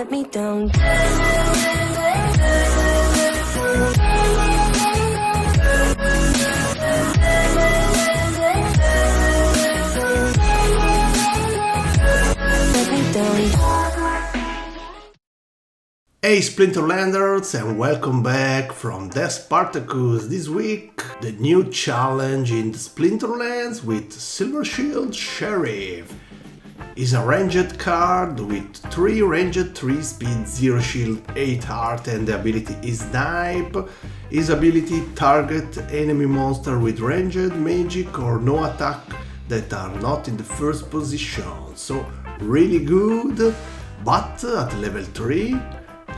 let me down. Hey Splinterlanders and welcome back from Dexpartacus. This week, the new challenge in the Splinterlands with Silvershield Sheriff. Is a ranged card with 3 ranged, 3 speed, 0 shield, 8 heart and the ability is Snipe. His ability target enemy monster with ranged, magic or no attack that are not in the first position. So really good, but at level 3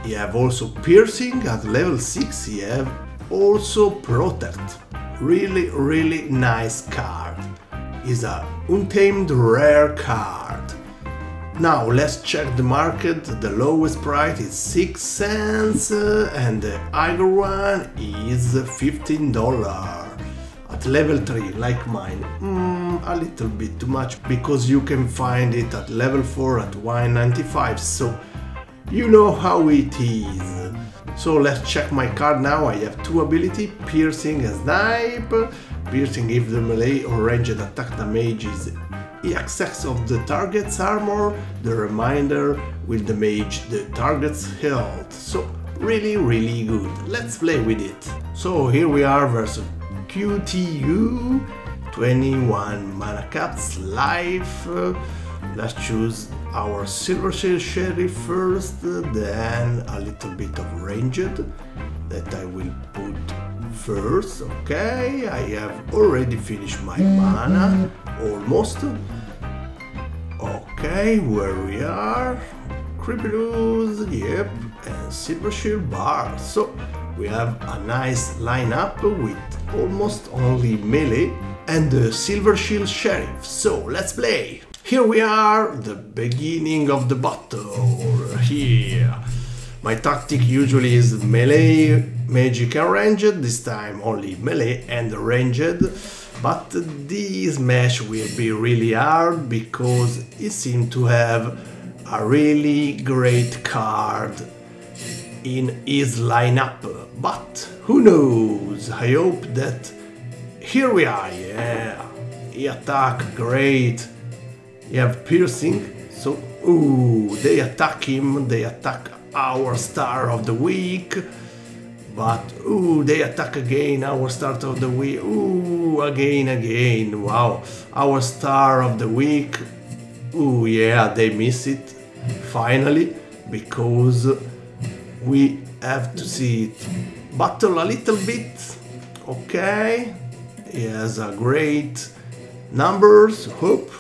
you have also piercing at level 6 you have also protect really really nice card is a untamed rare card. Now let's check the market. The lowest price is 6 cents uh, and the higher one is 15 dollar at level 3 like mine mm, a little bit too much because you can find it at level 4 at 195 so you know how it is. So let's check my card now. I have two ability, piercing and snipe. Piercing if the melee or ranged attack damage is excess of the target's armor, the remainder will damage the target's health. So really really good. Let's play with it. So here we are versus QTU 21 mana caps life. Let's choose our Silvershield Sheriff first, then a little bit of Ranged that I will put first. Okay, I have already finished my mm-hmm. mana, almost. Okay, where we are. Creepilus, yep, and Silvershield Bard. So we have a nice lineup with almost only melee and the Silvershield Sheriff. So let's play! Here we are, the beginning of the battle. Here. My tactic usually is melee, magic and ranged, this time only melee and ranged. But this match will be really hard because it seems to have a really great card in his lineup. But who knows? I hope that here we are, yeah. He attack great. You have piercing, so ooh, they attack him, they attack our star of the week. But ooh, they attack again our star of the week. Ooh, again, again. Wow, our star of the week. Ooh, yeah, they miss it finally because we have to see it battle a little bit. Okay, he has a great numbers. Hope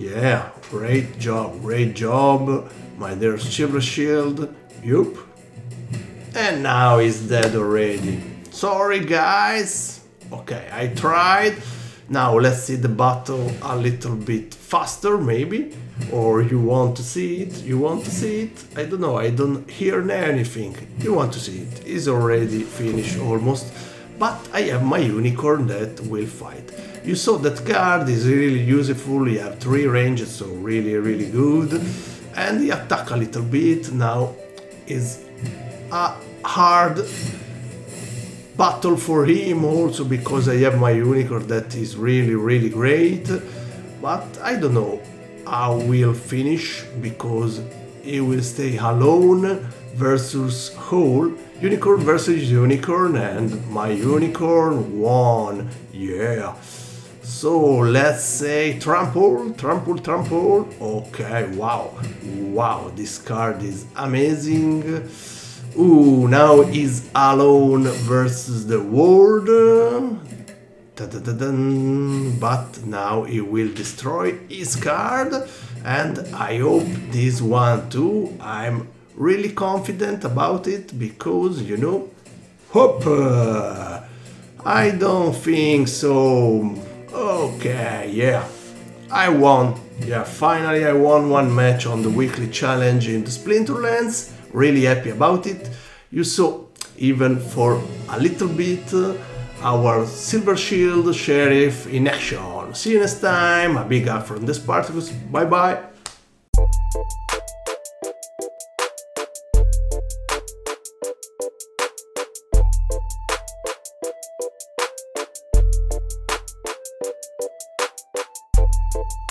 yeah, great job, great job, my dear Silvershield. Yup. And now he's dead already. Sorry, guys. Okay, I tried. Now let's see the battle a little bit faster, maybe. Or you want to see it? You want to see it? I don't know, I don't hear anything. You want to see it? It's already finished almost. But I have my unicorn that will fight. You saw that card is really useful, you have 3 ranges, so really really good. And the attack a little bit now is a hard battle for him also because I have my unicorn that is really really great. But I don't know how we'll finish because he will stay alone versus whole unicorn versus unicorn and my unicorn won. Yeah. So let's say trample trample trample. Okay wow. Wow this card is amazing. Ooh, now he's alone versus the world. But now he will destroy his card. And I hope this one too. I'm really confident about it because you know hope uh, I don't think so. Okay, yeah. I won. Yeah, finally I won one match on the weekly challenge in the Splinterlands. Really happy about it. You saw even for a little bit uh, our Silvershield Sheriff in action. See you next time. A big up from Dexpartacus. Bye bye. you